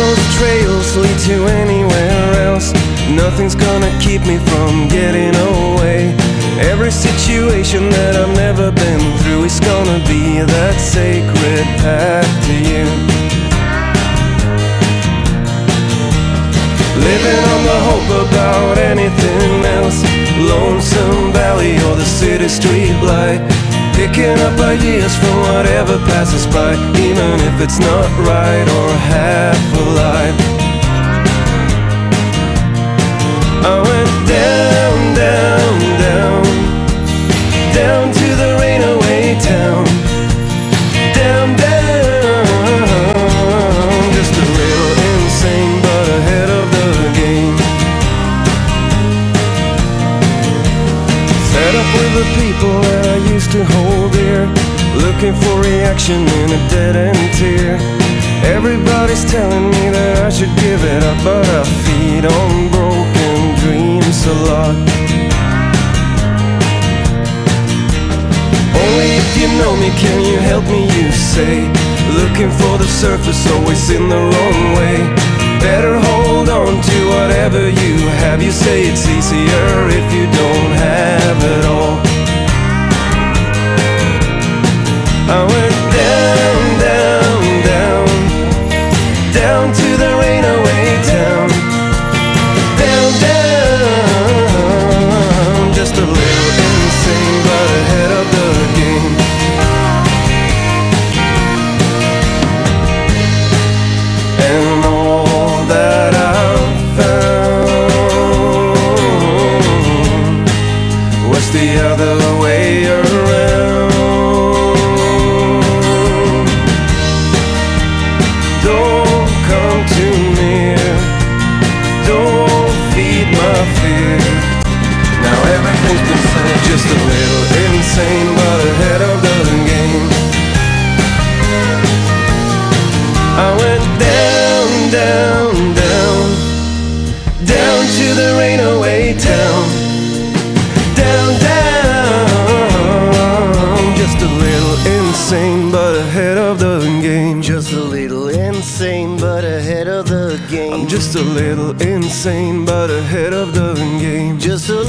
those trails lead to anywhere else. Nothing's gonna keep me from getting away. Every situation that I've never been through is gonna be that sacred path to you. Living on the hope about anything else. Lonesome Valley or the city street. Picking up ideas from whatever passes by, even if it's not right or half alive. I went down, down, down, down to the rainaway town. Down, down, just a little insane, but ahead of the game. Fed up with the people looking for reaction in a dead end tear. Everybody's telling me that I should give it up, but I feed on broken dreams a lot. Only if you know me can you help me, you say. Looking for the surface, always in the wrong way. To the rainaway town. Down, down, just a little insane, but ahead of the game. And all that I've found was the other way around. Don't I went down, down, down, down to the rainaway town. Down, down, just a little insane, but ahead of the game. Just a little insane, but ahead of the game. I'm just a little insane, but ahead of the game. Just a